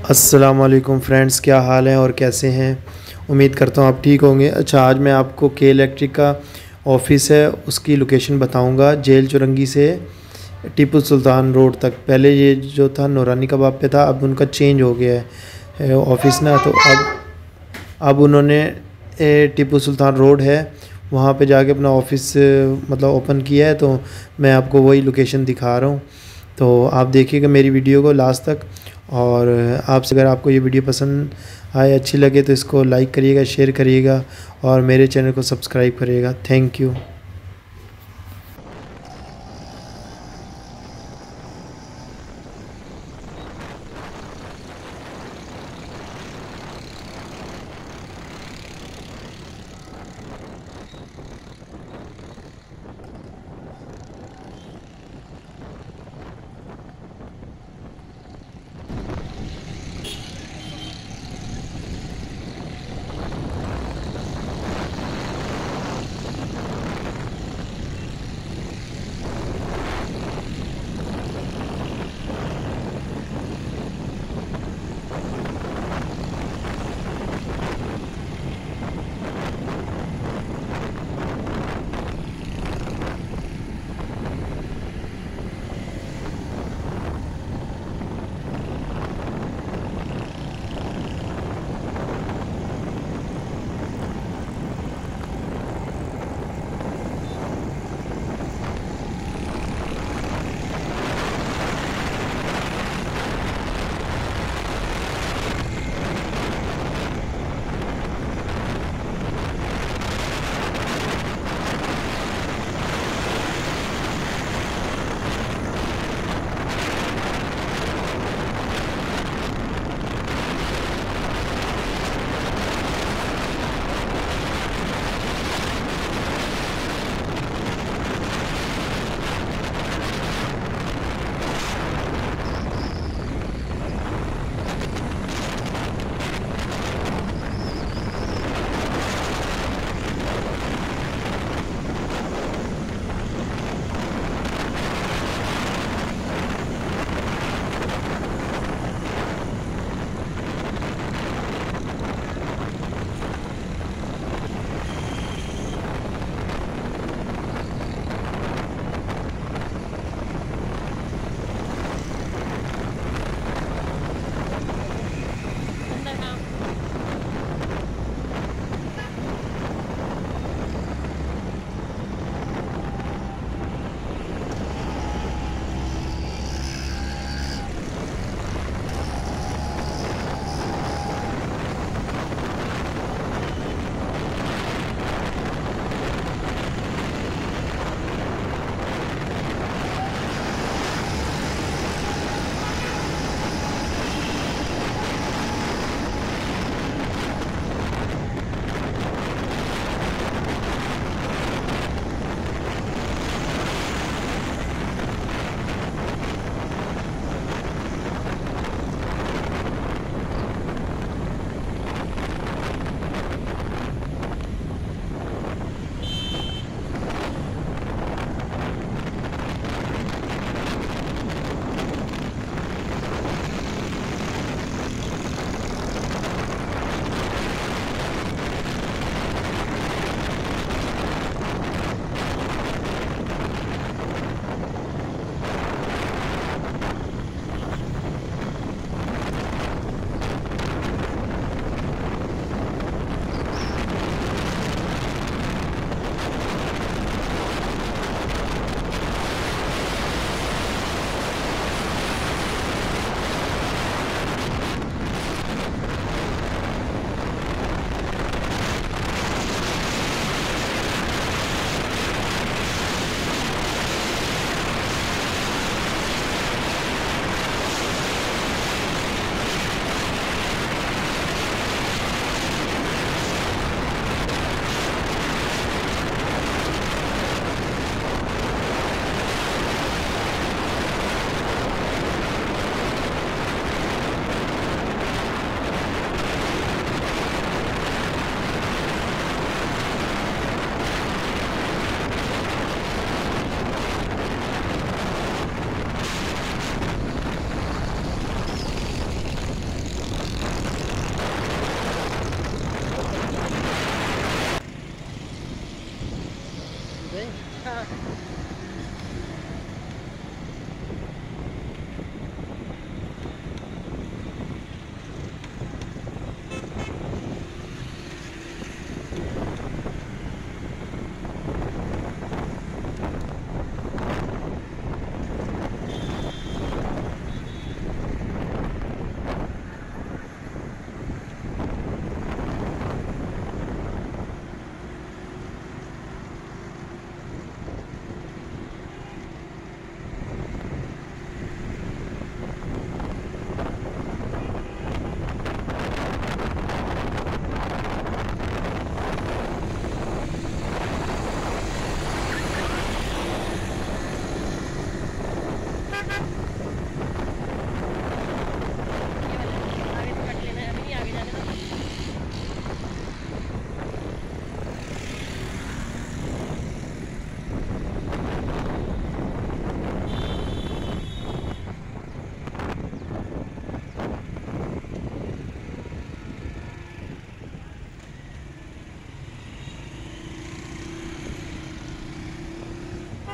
अस्सलाम वालेकुम फ्रेंड्स क्या हाल है और कैसे हैं? उम्मीद करता हूँ आप ठीक होंगे। अच्छा आज मैं आपको के इलेक्ट्रिक का ऑफ़िस है, उसकी लोकेशन बताऊँगा। जेल चुरंगी से टीपू सुल्तान रोड तक। पहले ये जो था, नौरानी कबाब पे था, अब उनका चेंज हो गया है ऑफ़िस ना। तो अब अब उन्होंने टीपू सुल्तान रोड है, वहाँ पे जाके अपना ऑफ़िस मतलब ओपन किया है। तो मैं आपको वही लोकेशन दिखा रहा हूँ। तो आप देखिएगा मेरी वीडियो को लास्ट तक। और आपसे अगर आपको ये वीडियो पसंद आए, अच्छी लगे तो इसको लाइक करिएगा शेयर करिएगा और मेरे चैनल को सब्सक्राइब करिएगा। Thank you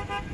Thank you.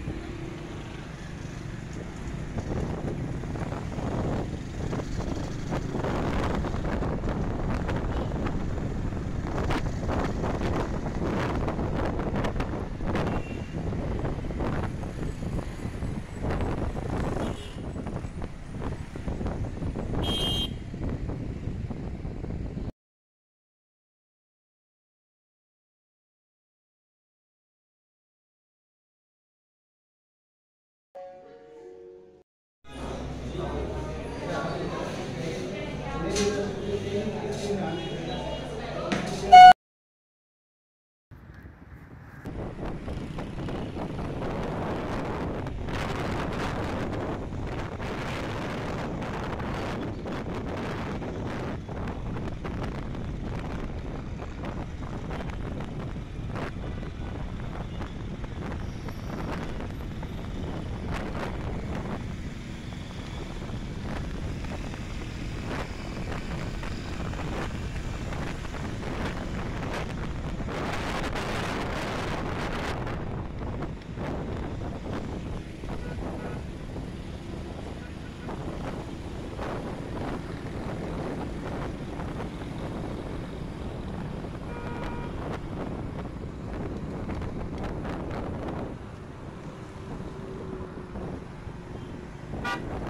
Come on.